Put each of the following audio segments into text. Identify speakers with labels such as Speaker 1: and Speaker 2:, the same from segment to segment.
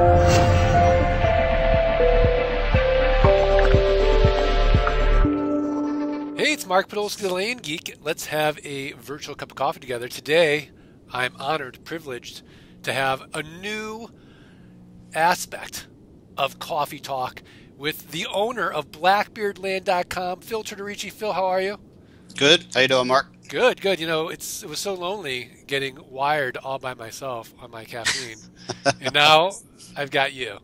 Speaker 1: Hey, it's Mark Podolsky, the Land Geek. Let's have a virtual cup of coffee together. Today, I'm honored, privileged to have a new aspect of coffee talk with the owner of blackbeardland.com, Phil Tortorici. Phil, how are you?
Speaker 2: Good. How you doing, Mark?
Speaker 1: Good, good. You know, it's it was so lonely getting wired all by myself on my caffeine. and now I've got you.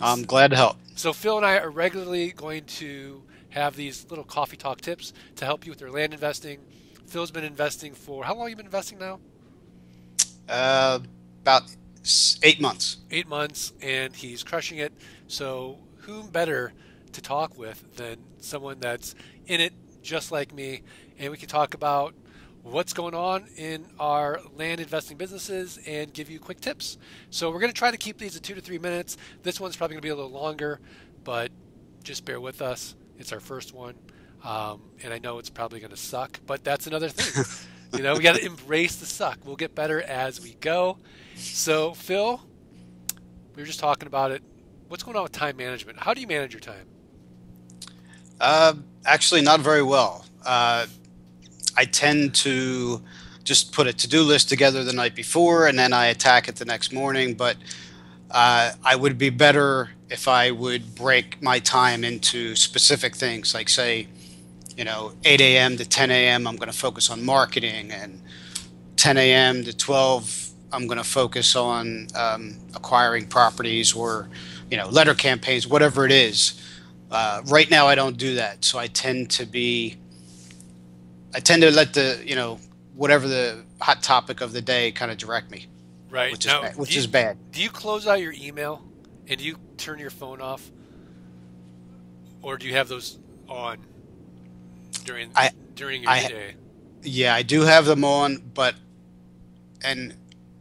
Speaker 2: I'm glad to help.
Speaker 1: So Phil and I are regularly going to have these little coffee talk tips to help you with your land investing. Phil's been investing for how long? You been investing now?
Speaker 2: Uh, about eight months.
Speaker 1: Eight months, and he's crushing it. So whom better to talk with than someone that's in it just like me, and we can talk about what's going on in our land investing businesses and give you quick tips. So we're going to try to keep these at two to three minutes. This one's probably going to be a little longer, but just bear with us. It's our first one, um, and I know it's probably going to suck, but that's another thing. you know, we got to embrace the suck. We'll get better as we go. So, Phil, we were just talking about it. What's going on with time management? How do you manage your time?
Speaker 2: Uh, actually, not very well. Uh, I tend to just put a to-do list together the night before, and then I attack it the next morning. But uh, I would be better if I would break my time into specific things, like say, you know, 8 a.m. to 10 a.m. I'm going to focus on marketing, and 10 a.m. to 12 I'm going to focus on um, acquiring properties or, you know, letter campaigns, whatever it is. Uh, right now, I don't do that, so I tend to be. I tend to let the you know whatever the hot topic of the day kind of direct me.
Speaker 1: Right.
Speaker 2: Which
Speaker 1: now,
Speaker 2: is bad, which
Speaker 1: you,
Speaker 2: is bad.
Speaker 1: Do you close out your email and do you turn your phone off, or do you have those on during
Speaker 2: I,
Speaker 1: during your
Speaker 2: I,
Speaker 1: day?
Speaker 2: Yeah, I do have them on, but and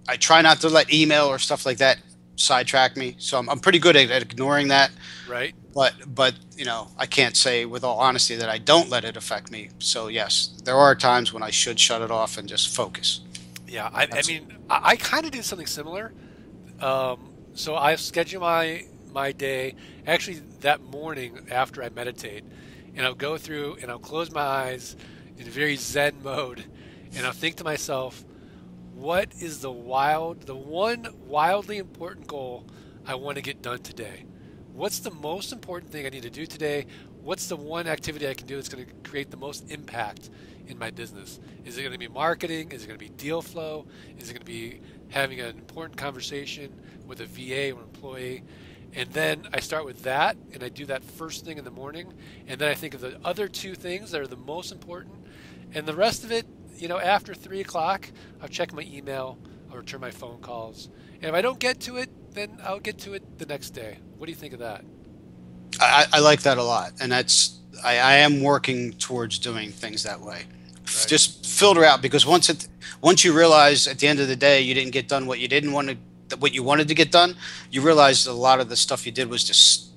Speaker 2: I try not to let email or stuff like that sidetrack me. So I'm, I'm pretty good at, at ignoring that.
Speaker 1: Right.
Speaker 2: But but you know I can't say with all honesty that I don't let it affect me. So yes, there are times when I should shut it off and just focus.
Speaker 1: Yeah, I, I mean I, I kind of do something similar. Um, so I schedule my my day actually that morning after I meditate, and I'll go through and I'll close my eyes in very Zen mode, and I'll think to myself, what is the wild, the one wildly important goal I want to get done today? What's the most important thing I need to do today? What's the one activity I can do that's going to create the most impact in my business? Is it going to be marketing? Is it going to be deal flow? Is it going to be having an important conversation with a VA or employee? And then I start with that and I do that first thing in the morning. And then I think of the other two things that are the most important. And the rest of it, you know, after three o'clock, I'll check my email, I'll return my phone calls. And if I don't get to it, then I'll get to it the next day. What do you think of that?
Speaker 2: I, I like that a lot, and that's I, I am working towards doing things that way.
Speaker 1: Right.
Speaker 2: Just filter out because once it once you realize at the end of the day you didn't get done what you didn't want to what you wanted to get done, you realize a lot of the stuff you did was just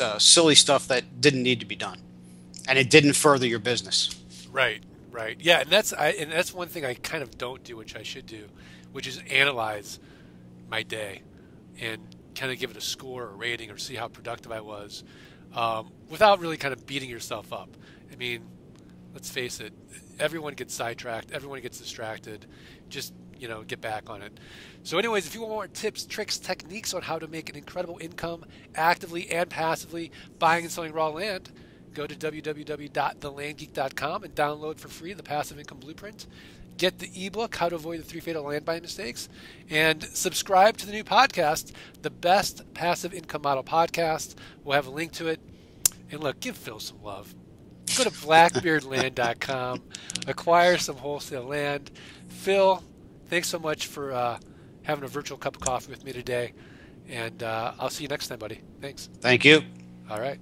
Speaker 2: uh, silly stuff that didn't need to be done, and it didn't further your business.
Speaker 1: Right, right, yeah, and that's I, and that's one thing I kind of don't do, which I should do, which is analyze my day and kind of give it a score or rating or see how productive I was um, without really kind of beating yourself up. I mean, let's face it, everyone gets sidetracked, everyone gets distracted. Just, you know, get back on it. So, anyways, if you want more tips, tricks, techniques on how to make an incredible income actively and passively buying and selling raw land, go to www.thelandgeek.com and download for free the Passive Income Blueprint get the ebook, How to Avoid the Three Fatal Land Buying Mistakes, and subscribe to the new podcast, the Best Passive Income Model Podcast. We'll have a link to it. And look, give Phil some love. Go to blackbeardland.com, acquire some wholesale land. Phil, thanks so much for uh, having a virtual cup of coffee with me today. And uh, I'll see you next time, buddy. Thanks.
Speaker 2: Thank you.
Speaker 1: All right.